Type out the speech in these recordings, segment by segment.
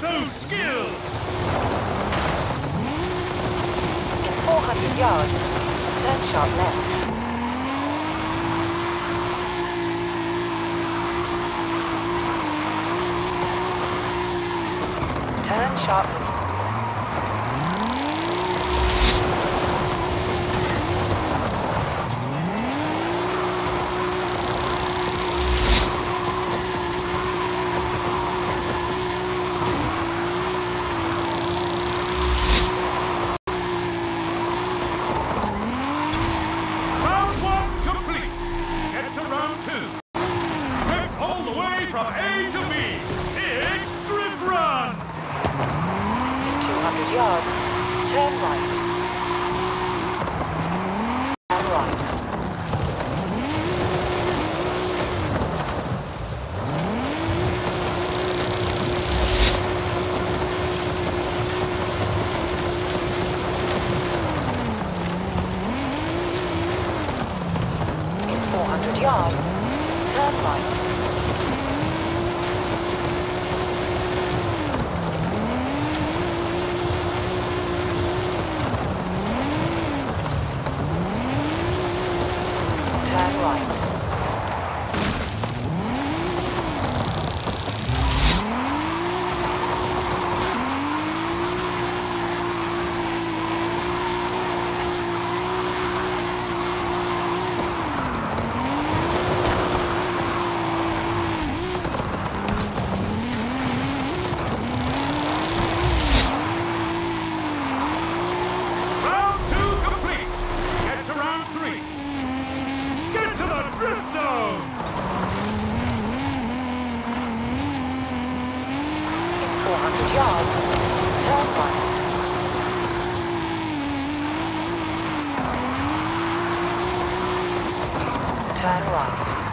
Too skilled! In 400 yards, turn sharp left. Turn sharp from A to B, it's Drift Run! 200 yards, turn right. Turn right. In 400 yards, turn right. turn right. turn right.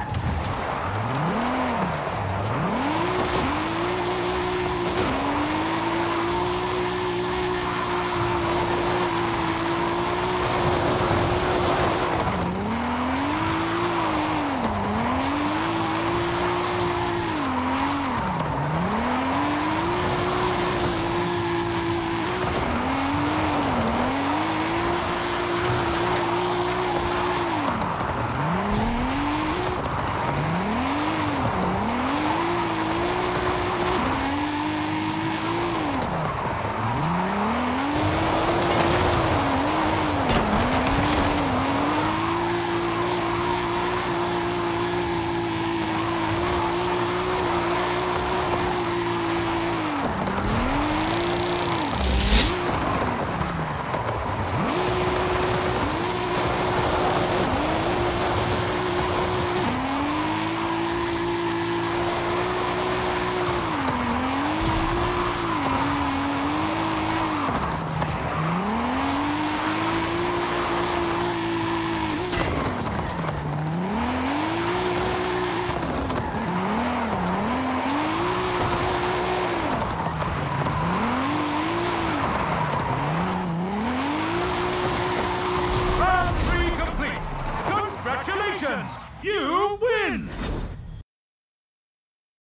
You